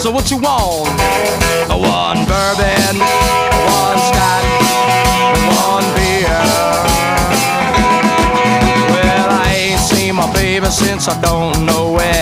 So what you want? One bourbon, one scotch, one beer. Well, I ain't seen my baby since I don't know where.